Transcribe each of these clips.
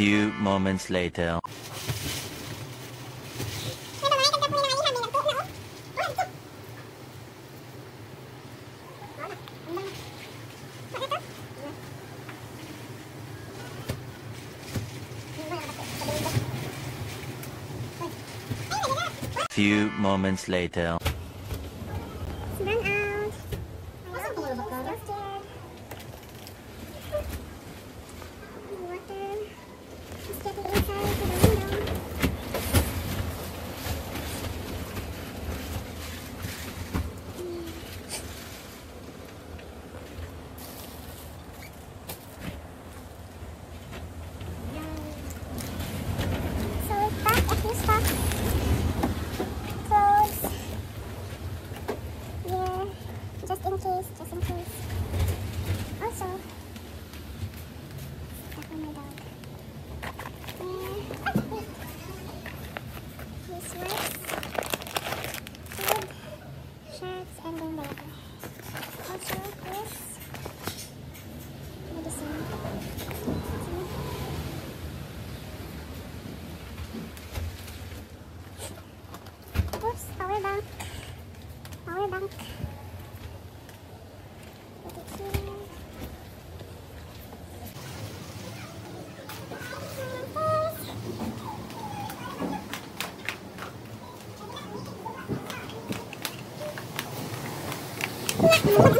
few moments later. few moments later. bank. Our bank. Look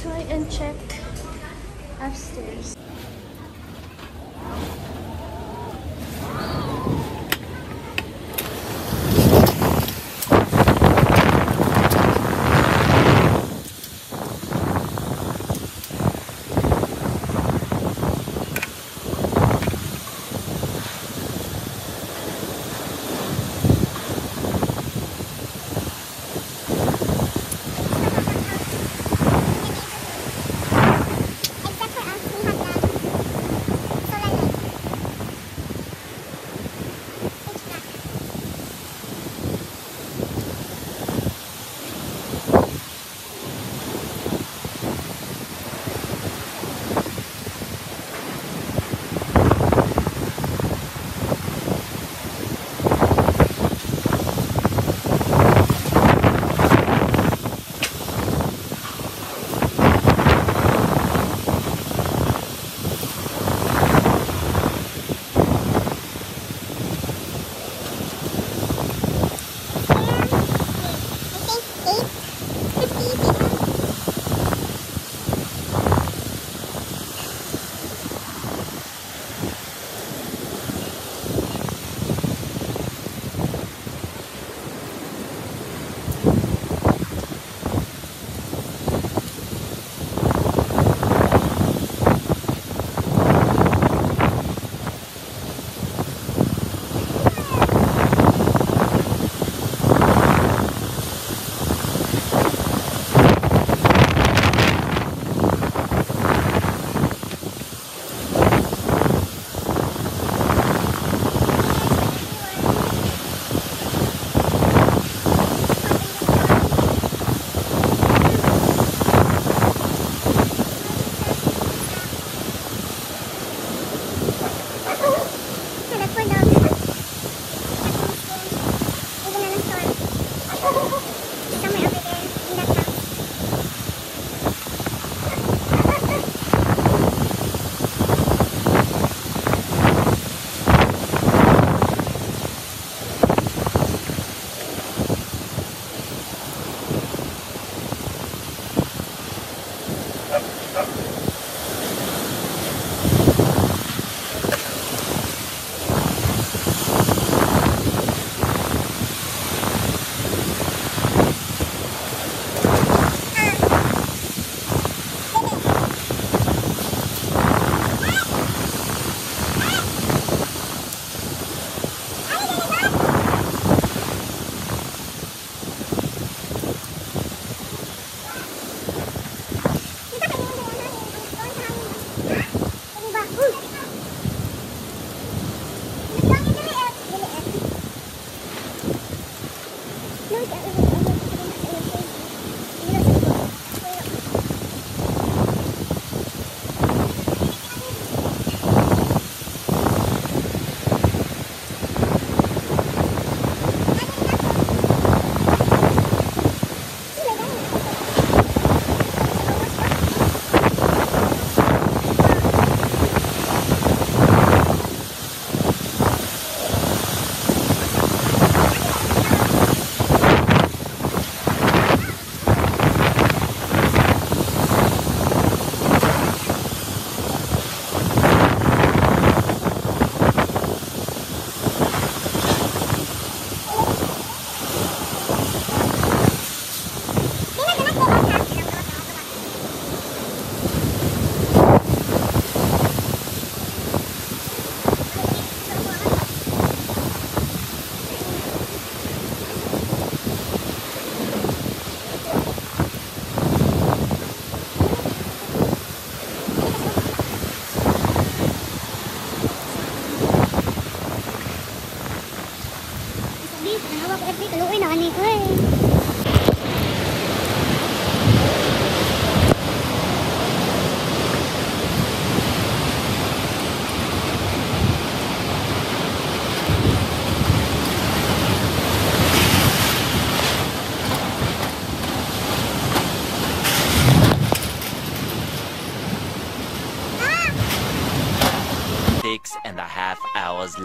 try and check upstairs.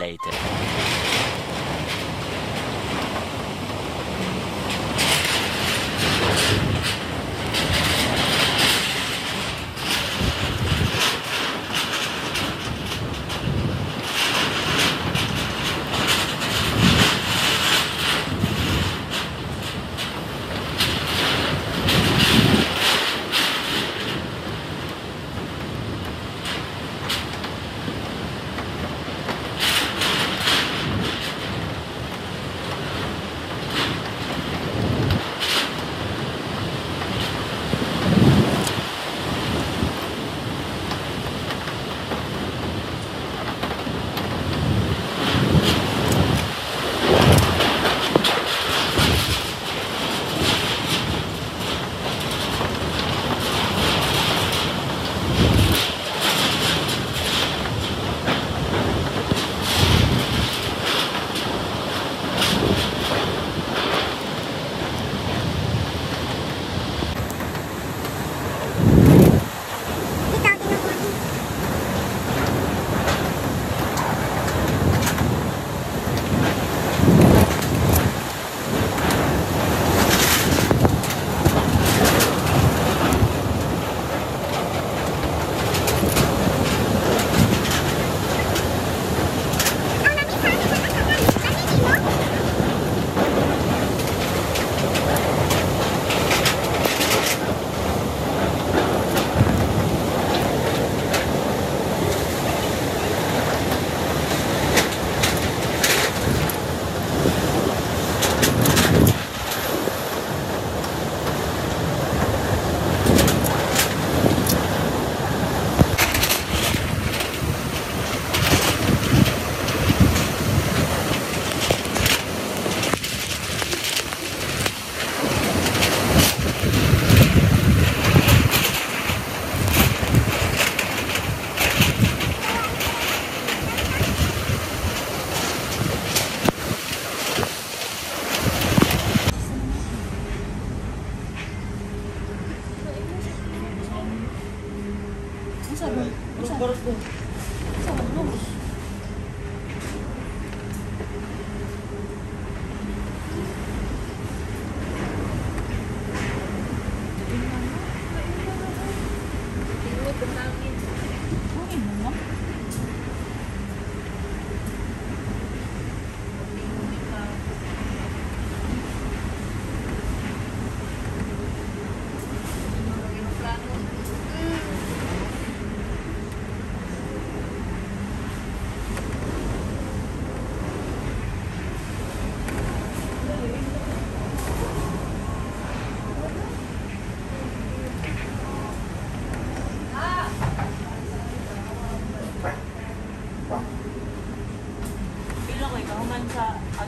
Later.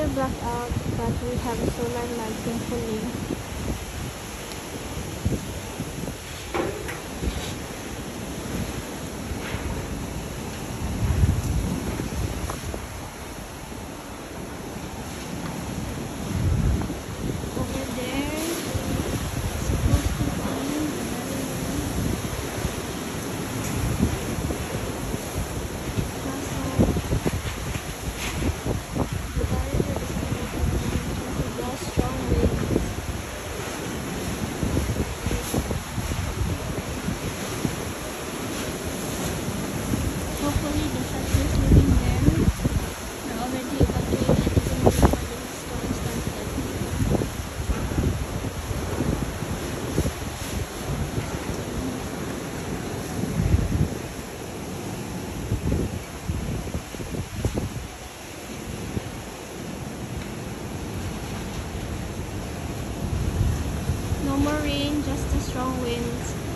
Still black out, but we have solar light thankfully. Over more rain, just a strong wind.